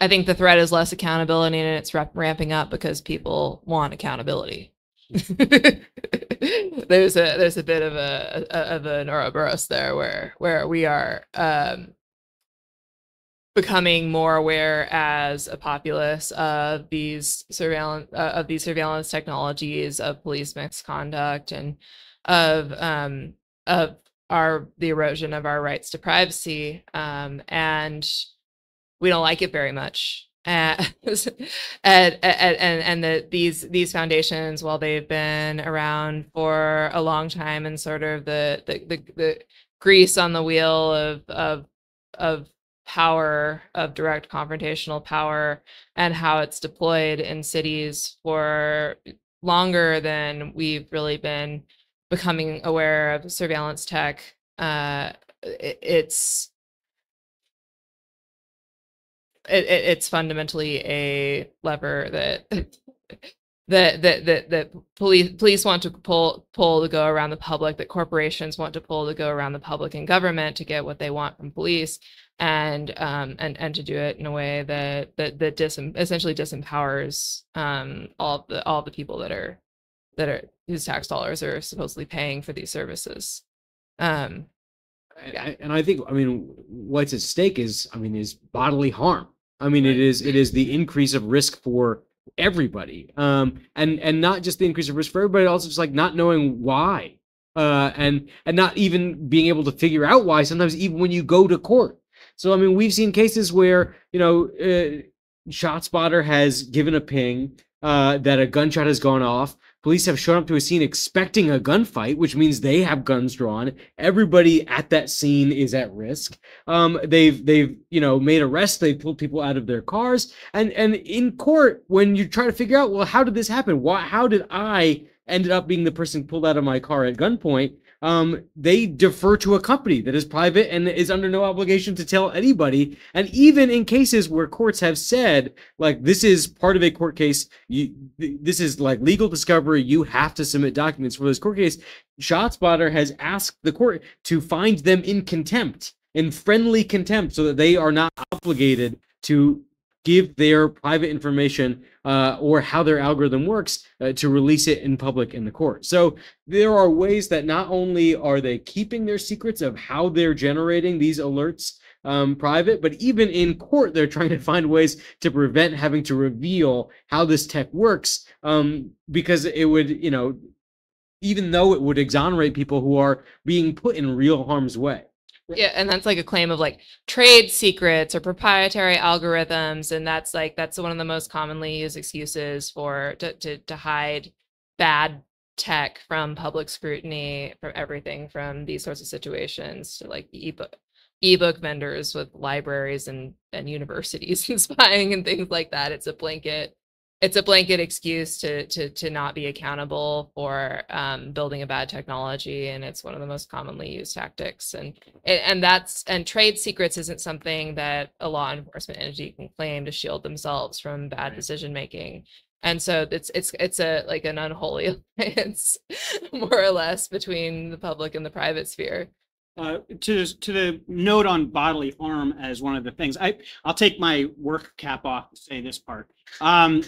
I think the threat is less accountability and it's ramping up because people want accountability. there's a there's a bit of a, a of an Ouroboros there where where we are um, becoming more aware as a populace of these surveillance uh, of these surveillance technologies of police misconduct and of um, of our the erosion of our rights to privacy um, and we don't like it very much. And and and, and these these foundations while they've been around for a long time and sort of the the the, the grease on the wheel of of of power of direct confrontational power and how it's deployed in cities for longer than we've really been becoming aware of surveillance tech uh it, it's it, it, it's fundamentally a lever that that that that that police police want to pull pull to go around the public that corporations want to pull to go around the public and government to get what they want from police and um and and to do it in a way that that that dis- essentially disempowers um all the all the people that are that are whose tax dollars are supposedly paying for these services um yeah. and I think I mean what's at stake is I mean is bodily harm I mean, it is it is the increase of risk for everybody, um, and and not just the increase of risk for everybody, also just like not knowing why, uh, and and not even being able to figure out why. Sometimes even when you go to court. So I mean, we've seen cases where you know, uh, ShotSpotter has given a ping uh, that a gunshot has gone off. Police have shown up to a scene expecting a gunfight, which means they have guns drawn. Everybody at that scene is at risk. Um, they've they've you know made arrests. They've pulled people out of their cars, and and in court, when you try to figure out, well, how did this happen? Why? How did I ended up being the person pulled out of my car at gunpoint? Um, they defer to a company that is private and is under no obligation to tell anybody. And even in cases where courts have said, like, this is part of a court case, you, this is like legal discovery, you have to submit documents for this court case. ShotSpotter has asked the court to find them in contempt, in friendly contempt, so that they are not obligated to give their private information uh, or how their algorithm works uh, to release it in public in the court. So there are ways that not only are they keeping their secrets of how they're generating these alerts um, private, but even in court, they're trying to find ways to prevent having to reveal how this tech works um, because it would, you know, even though it would exonerate people who are being put in real harm's way. Yeah, and that's like a claim of like trade secrets or proprietary algorithms, and that's like that's one of the most commonly used excuses for to to, to hide bad tech from public scrutiny, from everything from these sorts of situations to like ebook ebook vendors with libraries and and universities and spying and things like that. It's a blanket it's a blanket excuse to to to not be accountable for um, building a bad technology, and it's one of the most commonly used tactics. And and that's and trade secrets isn't something that a law enforcement entity can claim to shield themselves from bad decision making. And so it's it's it's a like an unholy alliance, more or less, between the public and the private sphere. Uh, to to the note on bodily harm as one of the things, I I'll take my work cap off to say this part. Um,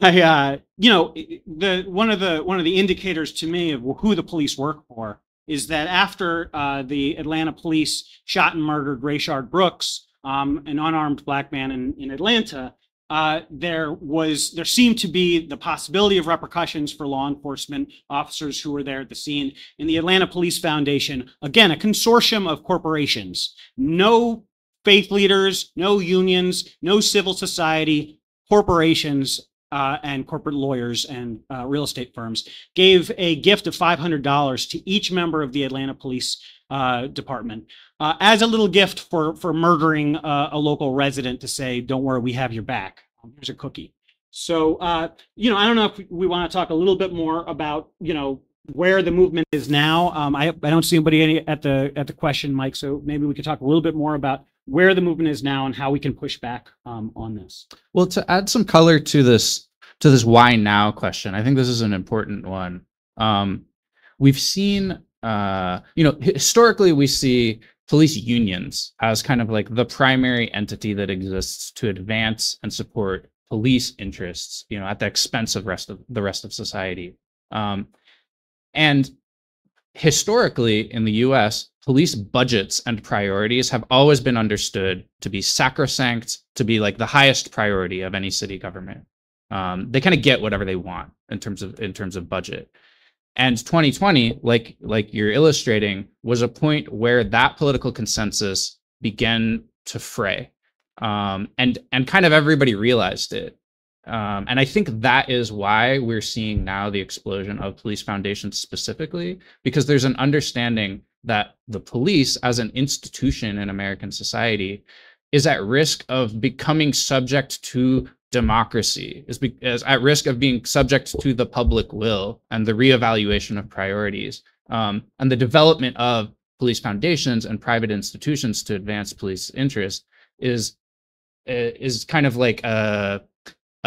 I uh, you know the one of the one of the indicators to me of who the police work for is that after uh, the Atlanta police shot and murdered Rayshard Brooks, um, an unarmed black man in, in Atlanta, uh, there was there seemed to be the possibility of repercussions for law enforcement officers who were there at the scene. In the Atlanta Police Foundation, again, a consortium of corporations, no faith leaders, no unions, no civil society, corporations uh, and corporate lawyers and uh, real estate firms gave a gift of $500 to each member of the Atlanta Police uh, Department uh, as a little gift for for murdering uh, a local resident to say, "Don't worry, we have your back. Here's a cookie." So, uh, you know, I don't know if we want to talk a little bit more about, you know, where the movement is now. Um, I, I don't see anybody any, at the at the question, Mike. So maybe we could talk a little bit more about where the movement is now and how we can push back um, on this. Well, to add some color to this to this why now question, I think this is an important one. Um, we've seen, uh, you know, historically we see police unions as kind of like the primary entity that exists to advance and support police interests, you know, at the expense of rest of the rest of society. Um, and historically in the US, police budgets and priorities have always been understood to be sacrosanct, to be like the highest priority of any city government. Um, they kind of get whatever they want in terms of in terms of budget. And 2020, like like you're illustrating, was a point where that political consensus began to fray, um, and and kind of everybody realized it. Um, and I think that is why we're seeing now the explosion of police foundations specifically, because there's an understanding that the police as an institution in American society is at risk of becoming subject to democracy, is, be, is at risk of being subject to the public will and the reevaluation of priorities. Um, and the development of police foundations and private institutions to advance police interests is is kind of like a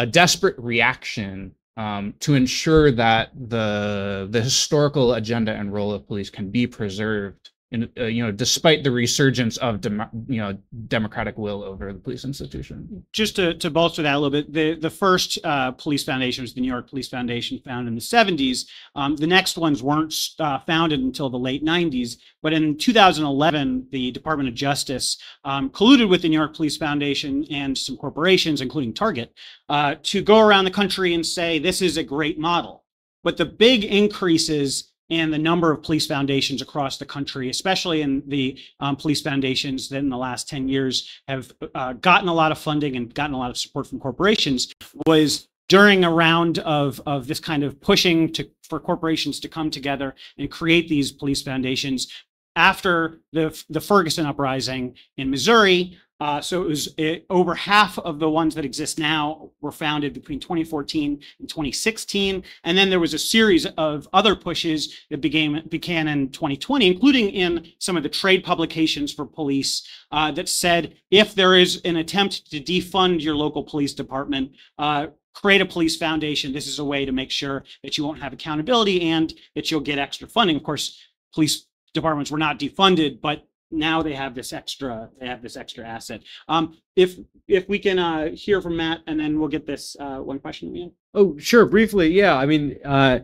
a desperate reaction um, to ensure that the the historical agenda and role of police can be preserved in, uh, you know, despite the resurgence of dem- you know democratic will over the police institution. Just to, to bolster that a little bit, the the first uh, police foundation was the New York Police Foundation, founded in the 70s. Um, the next ones weren't uh, founded until the late 90s. But in 2011, the Department of Justice um, colluded with the New York Police Foundation and some corporations, including Target, uh, to go around the country and say this is a great model. But the big increases and the number of police foundations across the country, especially in the um, police foundations that in the last 10 years have uh, gotten a lot of funding and gotten a lot of support from corporations, was during a round of, of this kind of pushing to, for corporations to come together and create these police foundations. After the, the Ferguson uprising in Missouri, uh, so it was it, over half of the ones that exist now were founded between 2014 and 2016. And then there was a series of other pushes that began, began in 2020, including in some of the trade publications for police uh, that said if there is an attempt to defund your local police department, uh, create a police foundation. This is a way to make sure that you won't have accountability and that you'll get extra funding. Of course, police departments were not defunded, but now they have this extra they have this extra asset. Um if if we can uh hear from matt and then we'll get this uh one question oh sure briefly yeah i mean uh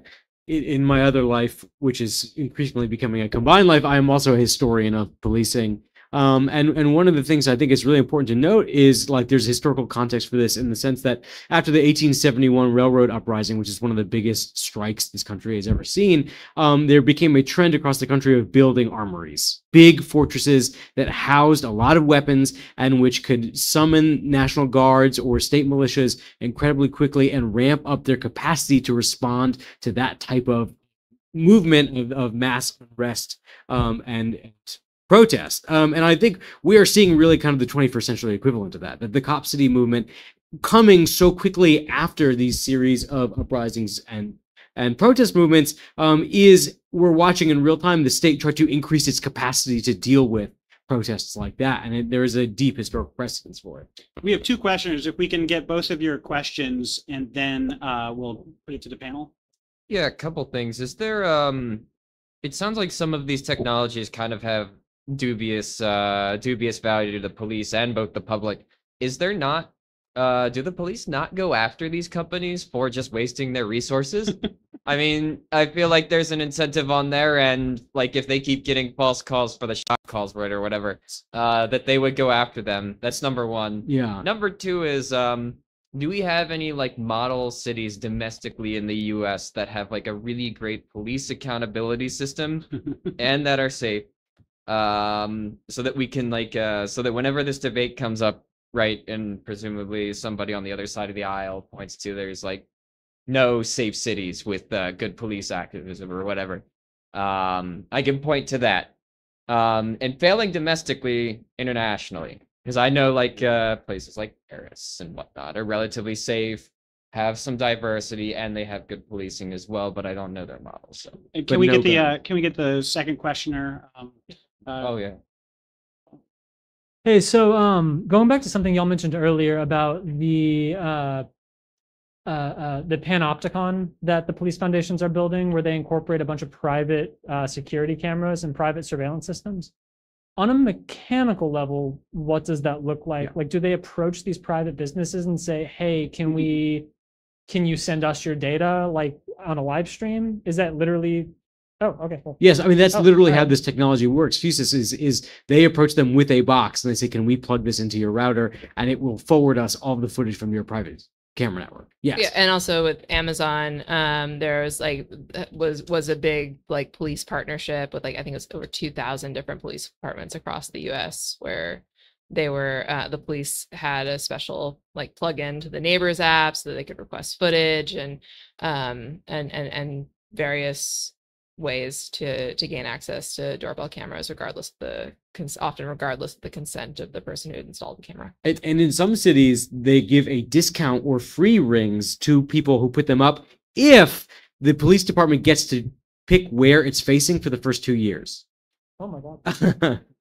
in, in my other life which is increasingly becoming a combined life i am also a historian of policing um, and and one of the things I think is really important to note is like there's historical context for this in the sense that after the 1871 railroad uprising, which is one of the biggest strikes this country has ever seen, um, there became a trend across the country of building armories, big fortresses that housed a lot of weapons and which could summon national guards or state militias incredibly quickly and ramp up their capacity to respond to that type of movement of, of mass unrest um, and, and protest. Um, and I think we are seeing really kind of the 21st century equivalent of that, that the Cop City movement coming so quickly after these series of uprisings and and protest movements um, is we're watching in real time the state try to increase its capacity to deal with protests like that and it, there is a deep historical precedence for it. We have two questions. If we can get both of your questions and then uh, we'll put it to the panel. Yeah a couple things. Is there um it sounds like some of these technologies kind of have dubious uh dubious value to the police and both the public. Is there not uh do the police not go after these companies for just wasting their resources? I mean i feel like there's an incentive on their end like if they keep getting false calls for the shot calls right or whatever uh that they would go after them. That's number one. Yeah. Number two is um do we have any like model cities domestically in the US that have like a really great police accountability system and that are safe? Um, so that we can like uh, so that whenever this debate comes up, right, and presumably somebody on the other side of the aisle points to there's like no safe cities with uh, good police activism or whatever. Um, I can point to that. Um, and failing domestically, internationally, because I know like uh, places like Paris and whatnot are relatively safe, have some diversity, and they have good policing as well. But I don't know their models. So. can But we no get the uh, can we get the second questioner um, Oh yeah. Hey, so um, going back to something y'all mentioned earlier about the uh, uh, uh, the panopticon that the police foundations are building, where they incorporate a bunch of private uh, security cameras and private surveillance systems. on a mechanical level, what does that look like? Yeah. Like, do they approach these private businesses and say, "Hey, Mm-hmm. can we, can you send us your data like on a live stream?" Is that literally? Oh, okay. Cool. Yes, I mean that's Oh, literally how this technology works. Fusus is is they approach them with a box and they say, "Can we plug this into your router?" and it will forward us all the footage from your private camera network. Yes. Yeah, and also with Amazon, um, there was like was was a big like police partnership with like I think it was over two thousand different police departments across the U.S. where they were uh, the police had a special like plug-in to the neighbors app so that they could request footage and um and and and various ways to to gain access to doorbell cameras regardless of the cons- often regardless of the consent of the person who installed the camera And, and in some cities, they give a discount or free rings to people who put them up if the police department gets to pick where it's facing for the first two years. Oh my god.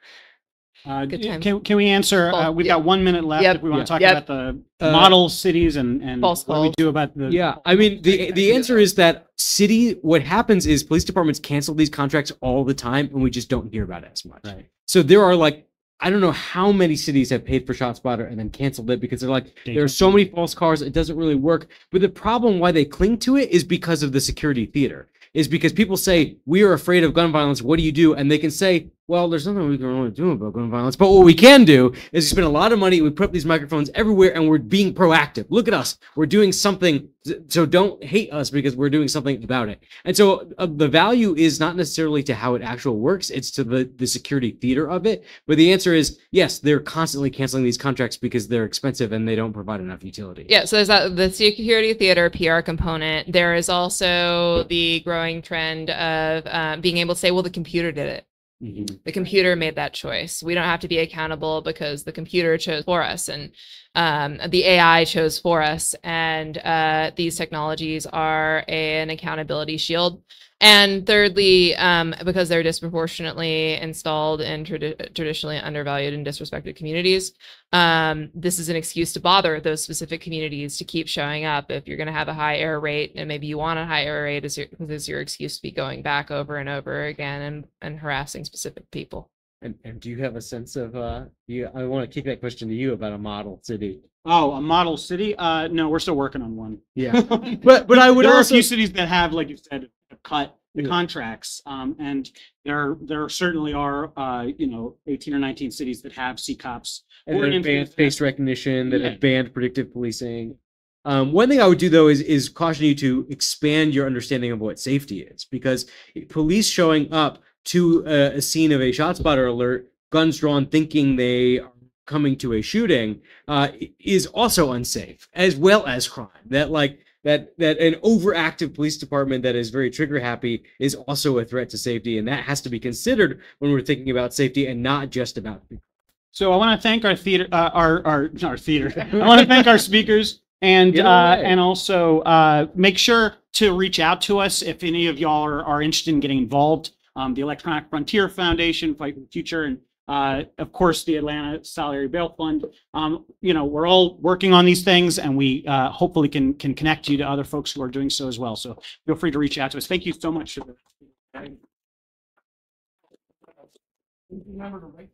Uh, Good d- time. Can, can we answer, uh, we've yeah. got one minute left Yep. if we want to talk Yep. about the Uh, model cities and, and False what do we do about the. yeah, I mean the the answer is that city. What happens is police departments cancel these contracts all the time, and we just don't hear about it as much. Right. So there are like I don't know how many cities have paid for ShotSpotter and then canceled it because they're like there are so many false cars it doesn't really work. But the problem why they cling to it is because of the security theater. Is because people say we are afraid of gun violence. What do you do? And they can say, well, there's nothing we can really do about gun violence. But what we can do is we spend a lot of money. We put up these microphones everywhere, and we're being proactive. Look at us. We're doing something. So don't hate us because we're doing something about it. And so uh, the value is not necessarily to how it actually works. It's to the the security theater of it. But the answer is yes. They're constantly canceling these contracts because they're expensive and they don't provide enough utility. Yeah, so there's that the security theater PR component. There is also the growing trend of uh, being able to say, well, the computer did it. Mhm. The computer made that choice. We don't have to be accountable because the computer chose for us and um, the AI chose for us. And uh, these technologies are an accountability shield. And thirdly, um, because they're disproportionately installed in tradi- traditionally undervalued and disrespected communities, um, this is an excuse to bother those specific communities to keep showing up. If you're going to have a high error rate, and maybe you want a high error rate, is your, is your excuse to be going back over and over again and, and harassing specific people. And, and do you have a sense of uh you I want to kick that question to you about a model city. Oh, a model city? Uh, no, we're still working on one. Yeah. But but I would there also are a few cities that have, like you said, have cut the Yeah. contracts. Um, and there there certainly are uh, you know, 18 or 19 cities that have CCOPs. and or that an have banned influence- face recognition, that Yeah. have banned predictive policing. Um, one thing I would do though is is caution you to expand your understanding of what safety is, because police showing up to a, a scene of a shot spotter alert, guns drawn, thinking they are coming to a shooting, uh, is also unsafe, as well as crime. That like that that an overactive police department that is very trigger happy is also a threat to safety, and that has to be considered when we're thinking about safety and not just about So I want to thank our theater, uh, our our our theater. I want to thank our speakers and uh, and also uh, make sure to reach out to us if any of y'all are, are interested in getting involved. Um, the Electronic Frontier Foundation, Fight for the Future, and uh, of course the Atlanta Solidarity Bail Fund. Um, you know, we're all working on these things, and we uh, hopefully can can connect you to other folks who are doing so as well. So feel free to reach out to us. Thank you so much. Remember to write